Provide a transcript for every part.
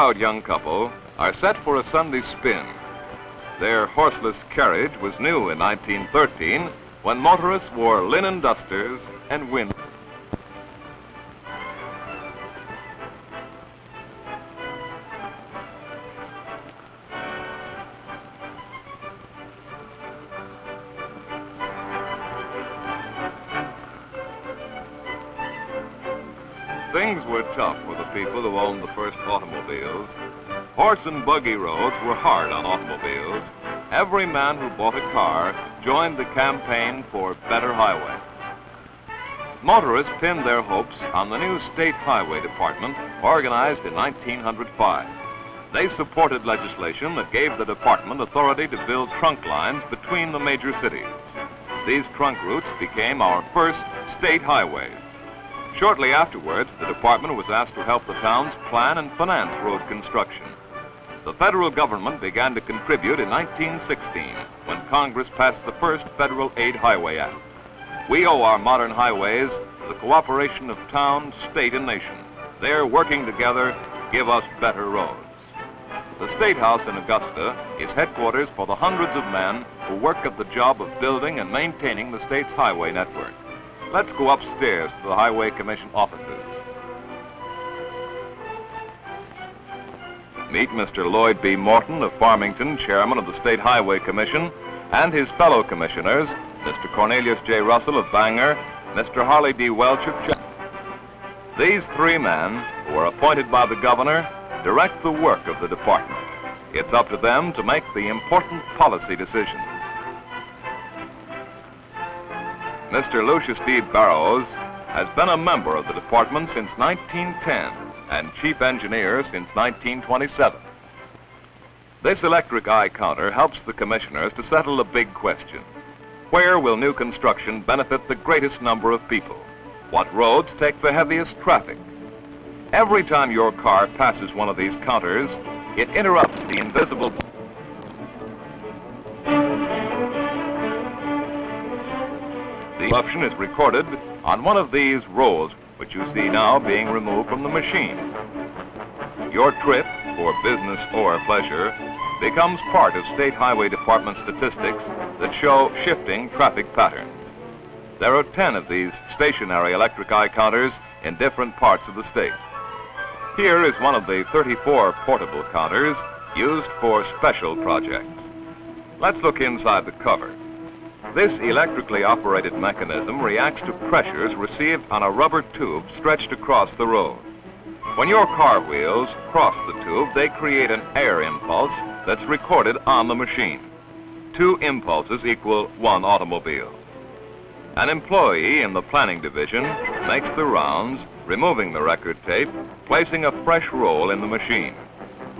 Proud young couple are set for a Sunday spin. Their horseless carriage was new in 1913 when motorists wore linen dusters and wind. Things were tough for the people who owned the first automobiles. Horse and buggy roads were hard on automobiles. Every man who bought a car joined the campaign for better highway. Motorists pinned their hopes on the new State Highway Department, organized in 1905. They supported legislation that gave the department authority to build trunk lines between the major cities. These trunk routes became our first state highways. Shortly afterwards, the department was asked to help the towns plan and finance road construction. The federal government began to contribute in 1916 when Congress passed the first Federal Aid Highway Act. We owe our modern highways the cooperation of town, state, and nation. They're working together to give us better roads. The State House in Augusta is headquarters for the hundreds of men who work at the job of building and maintaining the state's highway network. Let's go upstairs to the Highway Commission offices. Meet Mr. Lloyd B. Morton of Farmington, chairman of the State Highway Commission, and his fellow commissioners, Mr. Cornelius J. Russell of Bangor, Mr. Harley D. Welch of Ch These three men, who are appointed by the governor, direct the work of the department. It's up to them to make the important policy decisions. Mr. Lucius D. Barrows has been a member of the department since 1910 and chief engineer since 1927. This electric eye counter helps the commissioners to settle a big question. Where will new construction benefit the greatest number of people? What roads take the heaviest traffic? Every time your car passes one of these counters, it interrupts the invisible eruption is recorded on one of these rolls, which you see now being removed from the machine. Your trip, for business or pleasure, becomes part of State Highway Department statistics that show shifting traffic patterns. There are 10 of these stationary electric eye counters in different parts of the state. Here is one of the 34 portable counters used for special projects. Let's look inside the cover. This electrically operated mechanism reacts to pressures received on a rubber tube stretched across the road. When your car wheels cross the tube, they create an air impulse that's recorded on the machine. Two impulses equal one automobile. An employee in the planning division makes the rounds, removing the record tape, placing a fresh roll in the machine.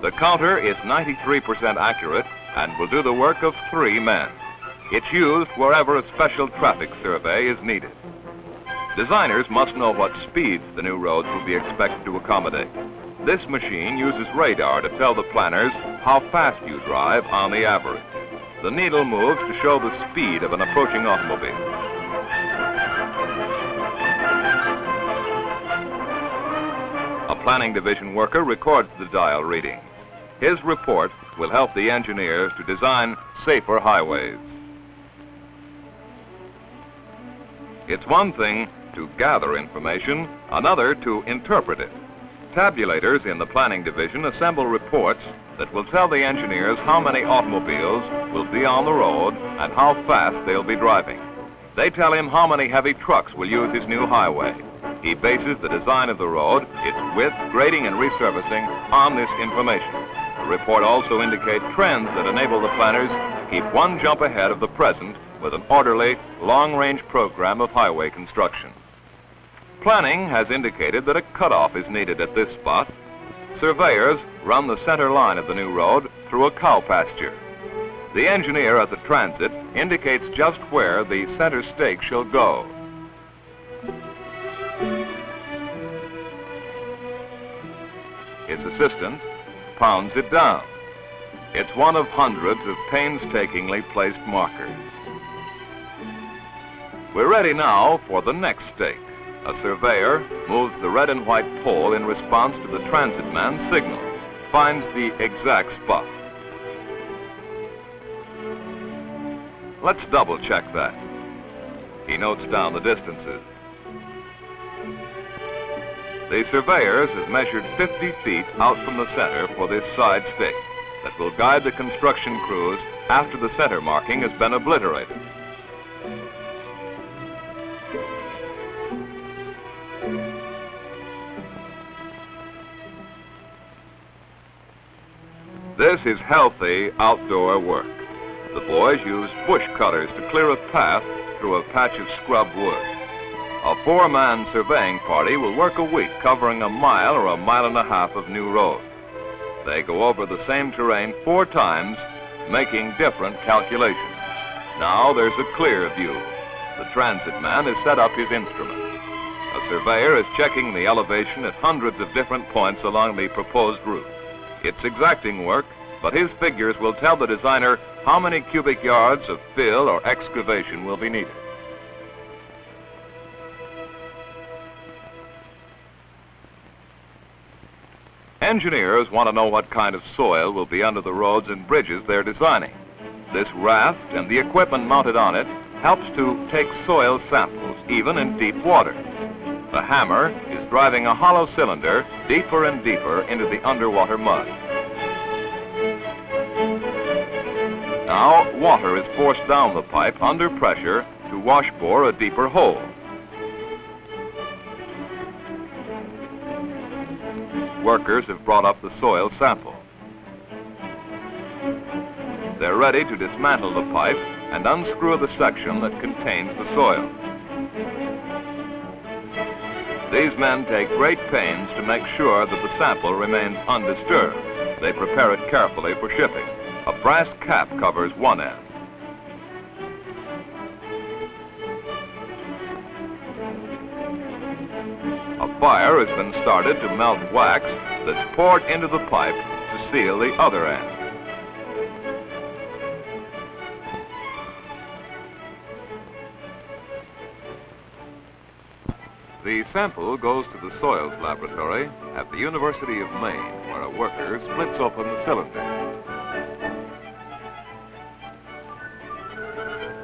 The counter is 93% accurate and will do the work of three men. It's used wherever a special traffic survey is needed. Designers must know what speeds the new roads will be expected to accommodate. This machine uses radar to tell the planners how fast you drive on the average. The needle moves to show the speed of an approaching automobile. A planning division worker records the dial readings. His report will help the engineers to design safer highways. It's one thing to gather information, another to interpret it. Tabulators in the planning division assemble reports that will tell the engineers how many automobiles will be on the road and how fast they'll be driving. They tell him how many heavy trucks will use his new highway. He bases the design of the road, its width, grading, and resurfacing on this information. The report also indicates trends that enable the planners to keep one jump ahead of the present with an orderly, long-range program of highway construction. Planning has indicated that a cutoff is needed at this spot. Surveyors run the center line of the new road through a cow pasture. The engineer at the transit indicates just where the center stake shall go. His assistant pounds it down. It's one of hundreds of painstakingly placed markers. We're ready now for the next stake. A surveyor moves the red and white pole in response to the transit man's signals. finds the exact spot. Let's double check that. He notes down the distances. The surveyors have measured 50 feet out from the center for this side stake that will guide the construction crews after the center marking has been obliterated. This is healthy outdoor work. The boys use bush cutters to clear a path through a patch of scrub woods. A four-man surveying party will work a week covering a mile or a mile and a half of new road. They go over the same terrain four times, making different calculations. Now there's a clear view. The transit man has set up his instrument. A surveyor is checking the elevation at hundreds of different points along the proposed route. It's exacting work, but his figures will tell the designer how many cubic yards of fill or excavation will be needed. Engineers want to know what kind of soil will be under the roads and bridges they're designing. This raft and the equipment mounted on it helps to take soil samples, even in deep water. The hammer is driving a hollow cylinder deeper and deeper into the underwater mud. Now, water is forced down the pipe under pressure to wash bore a deeper hole. Workers have brought up the soil sample. They're ready to dismantle the pipe and unscrew the section that contains the soil. These men take great pains to make sure that the sample remains undisturbed. They prepare it carefully for shipping. A brass cap covers one end. A fire has been started to melt wax that's poured into the pipe to seal the other end. The sample goes to the soils laboratory at the University of Maine, where a worker splits open the cylinder.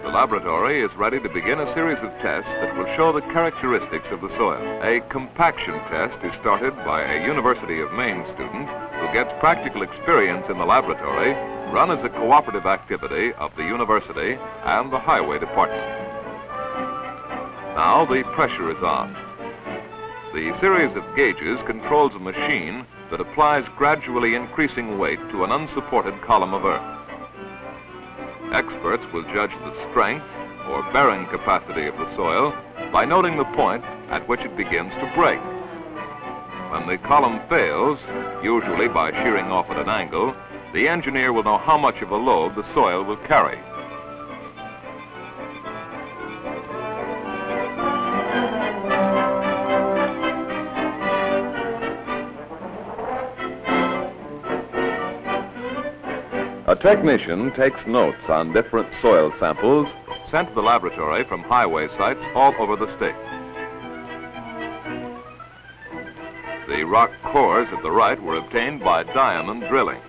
The laboratory is ready to begin a series of tests that will show the characteristics of the soil. A compaction test is started by a University of Maine student who gets practical experience in the laboratory, run as a cooperative activity of the university and the highway department. Now the pressure is on. The series of gauges controls a machine that applies gradually increasing weight to an unsupported column of earth. Experts will judge the strength or bearing capacity of the soil by noting the point at which it begins to break. When the column fails, usually by shearing off at an angle, the engineer will know how much of a load the soil will carry. A technician takes notes on different soil samples sent to the laboratory from highway sites all over the state. The rock cores at the right were obtained by diamond drilling.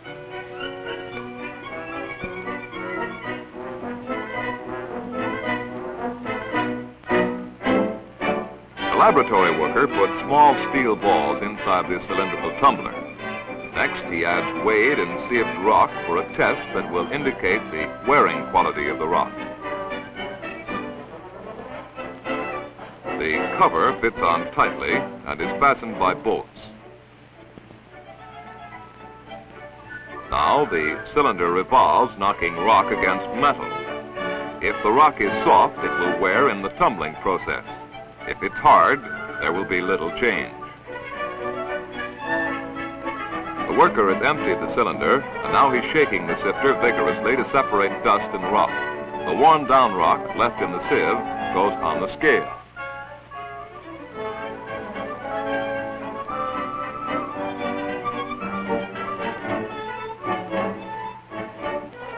The laboratory worker puts small steel balls inside this cylindrical tumbler. Next, he adds weighed and sieved rock for a test that will indicate the wearing quality of the rock. The cover fits on tightly and is fastened by bolts. Now the cylinder revolves, knocking rock against metal. If the rock is soft, it will wear in the tumbling process. If it's hard, there will be little change. Worker has emptied the cylinder, and now he's shaking the sifter vigorously to separate dust and rock. The worn down rock left in the sieve goes on the scale.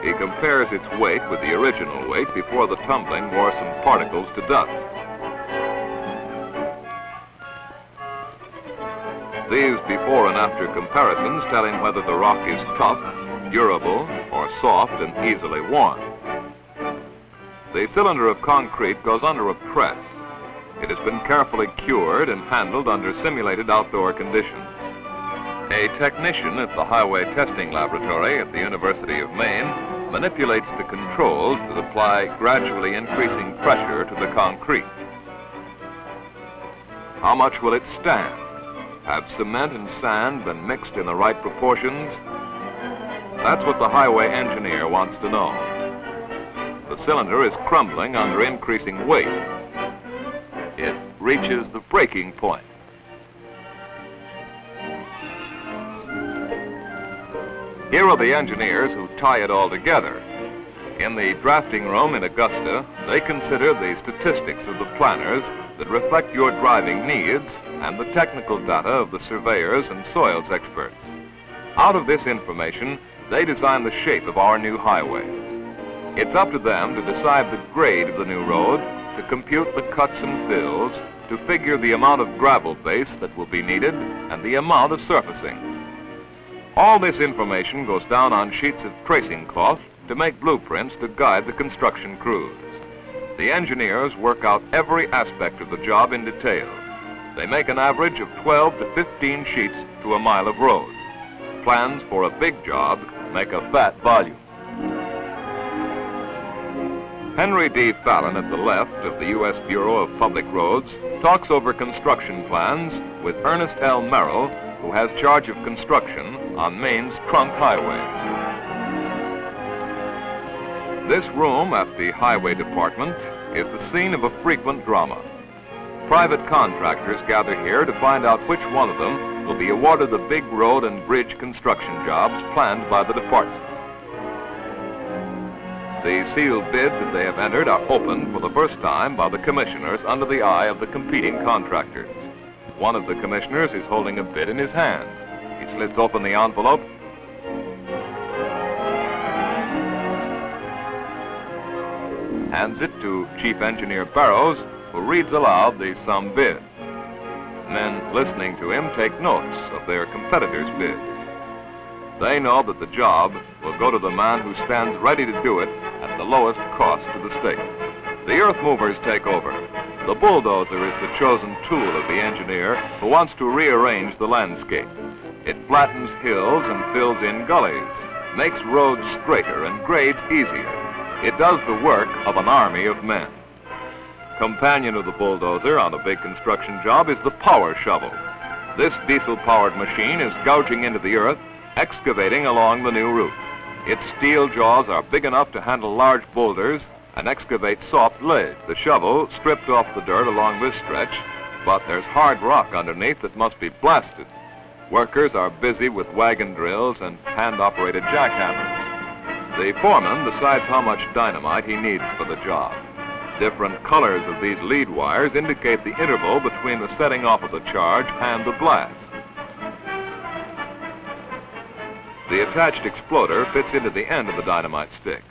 He compares its weight with the original weight before the tumbling wore some particles to dust. These before and after comparisons telling whether the rock is tough, durable, or soft and easily worn. The cylinder of concrete goes under a press. It has been carefully cured and handled under simulated outdoor conditions. A technician at the Highway Testing Laboratory at the University of Maine manipulates the controls that apply gradually increasing pressure to the concrete. How much will it stand? Have cement and sand been mixed in the right proportions? That's what the highway engineer wants to know. The cylinder is crumbling under increasing weight. It reaches the breaking point. Here are the engineers who tie it all together. In the drafting room in Augusta, they consider the statistics of the planners that reflect your driving needs and the technical data of the surveyors and soils experts. Out of this information, they design the shape of our new highways. It's up to them to decide the grade of the new road, to compute the cuts and fills, to figure the amount of gravel base that will be needed, and the amount of surfacing. All this information goes down on sheets of tracing cloth to make blueprints to guide the construction crews. The engineers work out every aspect of the job in detail. They make an average of 12 to 15 sheets to a mile of road. Plans for a big job make a fat volume. Henry D. Fallon at the left of the U.S. Bureau of Public Roads talks over construction plans with Ernest L. Merrill who has charge of construction on Maine's trunk highways. This room at the Highway Department is the scene of a frequent drama. Private contractors gather here to find out which one of them will be awarded the big road and bridge construction jobs planned by the department. The sealed bids that they have entered are opened for the first time by the commissioners under the eye of the competing contractors. One of the commissioners is holding a bid in his hand. He slits open the envelope. Hands it to Chief Engineer Barrows, who reads aloud the sum bid. Men listening to him take notes of their competitors' bids. They know that the job will go to the man who stands ready to do it at the lowest cost to the state. The earth movers take over. The bulldozer is the chosen tool of the engineer who wants to rearrange the landscape. It flattens hills and fills in gullies, makes roads straighter and grades easier. It does the work of an army of men. Companion of the bulldozer on a big construction job is the power shovel. This diesel-powered machine is gouging into the earth, excavating along the new route. Its steel jaws are big enough to handle large boulders and excavate soft ledge. The shovel stripped off the dirt along this stretch, but there's hard rock underneath that must be blasted. Workers are busy with wagon drills and hand-operated jackhammers. The foreman decides how much dynamite he needs for the job. Different colors of these lead wires indicate the interval between the setting off of the charge and the blast. The attached exploder fits into the end of the dynamite stick.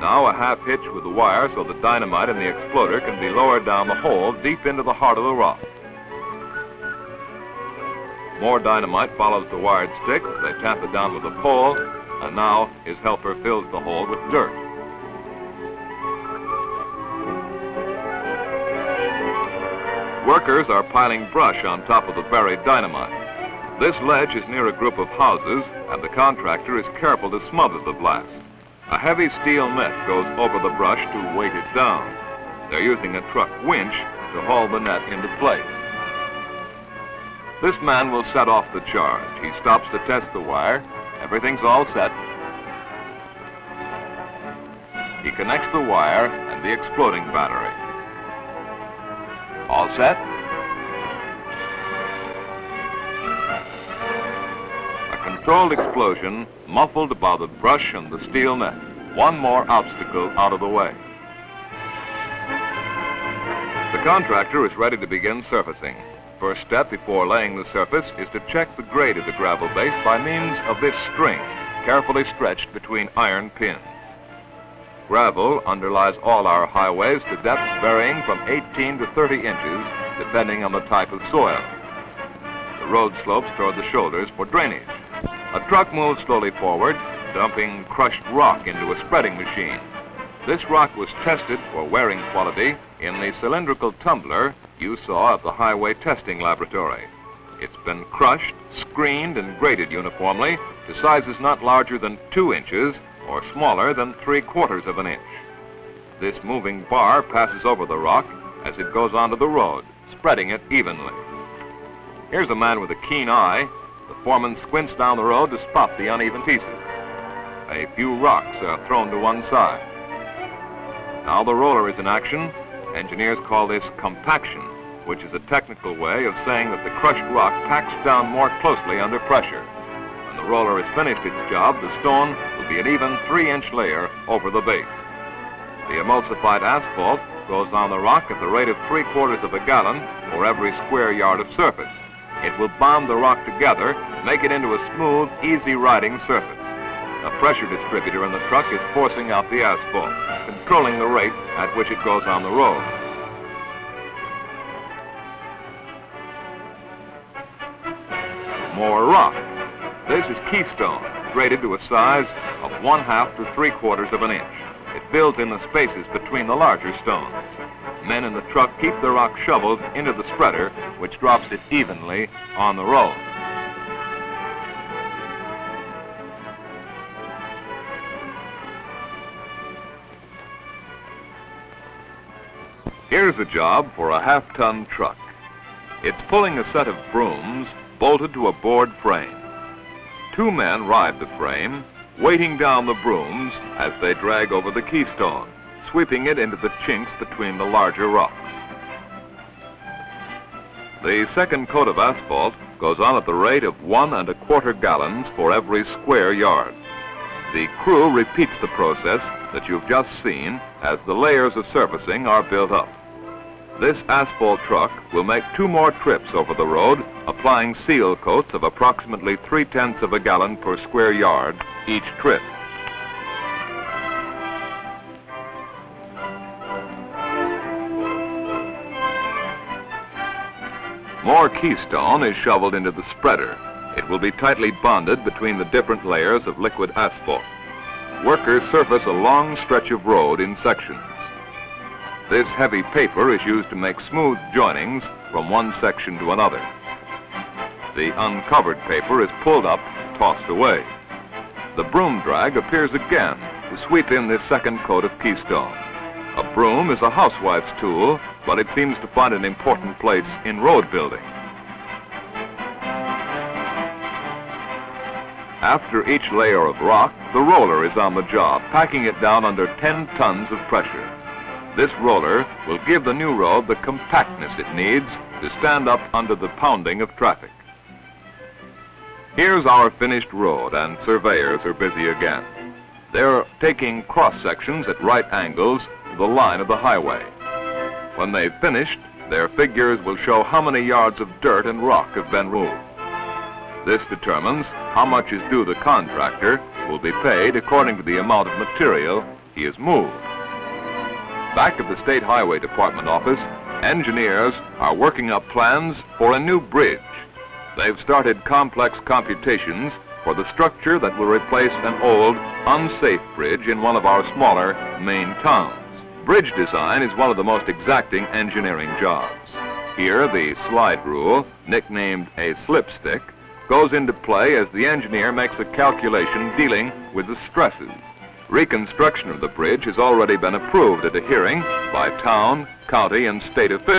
Now a half hitch with the wire so the dynamite and the exploder can be lowered down the hole deep into the heart of the rock. More dynamite follows the wired stick. They tap it down with a pole, and now his helper fills the hole with dirt. Workers are piling brush on top of the buried dynamite. This ledge is near a group of houses, and the contractor is careful to smother the blast. A heavy steel net goes over the brush to weight it down. They're using a truck winch to haul the net into place. This man will set off the charge. He stops to test the wire. Everything's all set. He connects the wire and the exploding battery. All set? A controlled explosion muffled by the brush and the steel net. One more obstacle out of the way. The contractor is ready to begin surfacing. First step before laying the surface is to check the grade of the gravel base by means of this string, carefully stretched between iron pins. Gravel underlies all our highways to depths varying from 18 to 30 inches depending on the type of soil. The road slopes toward the shoulders for drainage. A truck moves slowly forward, dumping crushed rock into a spreading machine. This rock was tested for wearing quality in the cylindrical tumbler you saw at the highway testing laboratory. It's been crushed, screened, and graded uniformly to sizes not larger than two inches or smaller than three quarters of an inch. This moving bar passes over the rock as it goes onto the road, spreading it evenly. Here's a man with a keen eye. The foreman squints down the road to spot the uneven pieces. A few rocks are thrown to one side. Now the roller is in action. Engineers call this compaction, which is a technical way of saying that the crushed rock packs down more closely under pressure. When the roller has finished its job, the stone be an even three-inch layer over the base. The emulsified asphalt goes on the rock at the rate of three-quarters of a gallon for every square yard of surface. It will bond the rock together, make it into a smooth, easy-riding surface. A pressure distributor in the truck is forcing out the asphalt, controlling the rate at which it goes on the road. More rock. This is keystone, graded to a size of one half to three quarters of an inch. It fills in the spaces between the larger stones. Men in the truck keep the rock shoveled into the spreader, which drops it evenly on the road. Here's a job for a half-ton truck. It's pulling a set of brooms bolted to a board frame. Two men ride the frame, weighting down the brooms as they drag over the keystone, sweeping it into the chinks between the larger rocks. The second coat of asphalt goes on at the rate of one and a quarter gallons for every square yard. The crew repeats the process that you've just seen as the layers of surfacing are built up. This asphalt truck will make two more trips over the road, applying seal coats of approximately three-tenths of a gallon per square yard each trip. More keystone is shoveled into the spreader. It will be tightly bonded between the different layers of liquid asphalt. Workers surface a long stretch of road in sections. This heavy paper is used to make smooth joinings from one section to another. The uncovered paper is pulled up, tossed away. The broom drag appears again to sweep in this second coat of keystone. A broom is a housewife's tool, but it seems to find an important place in road building. After each layer of rock, the roller is on the job, packing it down under 10 tons of pressure. This roller will give the new road the compactness it needs to stand up under the pounding of traffic. Here's our finished road and surveyors are busy again. They're taking cross sections at right angles to the line of the highway. When they've finished, their figures will show how many yards of dirt and rock have been removed. This determines how much is due the contractor will be paid according to the amount of material he has moved. Back at the State Highway Department office, engineers are working up plans for a new bridge. They've started complex computations for the structure that will replace an old, unsafe bridge in one of our smaller Maine towns. Bridge design is one of the most exacting engineering jobs. Here, the slide rule, nicknamed a slipstick, goes into play as the engineer makes a calculation dealing with the stresses. Reconstruction of the bridge has already been approved at a hearing by town, county, and state officials.